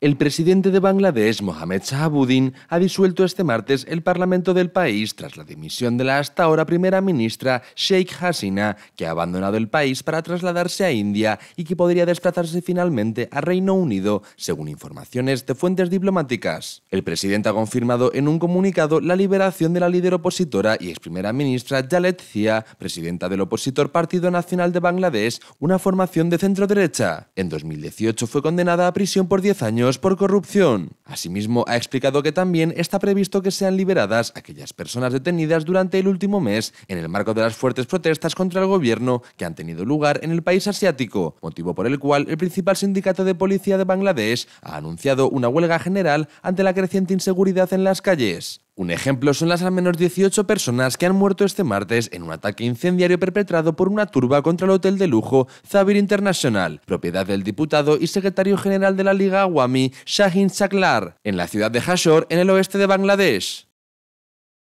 El presidente de Bangladesh, Mohamed Shahabuddin, ha disuelto este martes el parlamento del país tras la dimisión de la hasta ahora primera ministra Sheikh Hasina, que ha abandonado el país para trasladarse a India y que podría desplazarse finalmente a Reino Unido, según informaciones de fuentes diplomáticas. El presidente ha confirmado en un comunicado la liberación de la líder opositora y ex primera ministra Jalet Zia, presidenta del opositor Partido Nacional de Bangladesh, una formación de centro derecha. En 2018 fue condenada a prisión por 10 años por corrupción. Asimismo, ha explicado que también está previsto que sean liberadas aquellas personas detenidas durante el último mes en el marco de las fuertes protestas contra el gobierno que han tenido lugar en el país asiático, motivo por el cual el principal sindicato de policía de Bangladesh ha anunciado una huelga general ante la creciente inseguridad en las calles. Un ejemplo son las al menos 18 personas que han muerto este martes en un ataque incendiario perpetrado por una turba contra el hotel de lujo Zabir International, propiedad del diputado y secretario general de la Liga Awami Shahin Saklar, en la ciudad de Hashor, en el oeste de Bangladesh.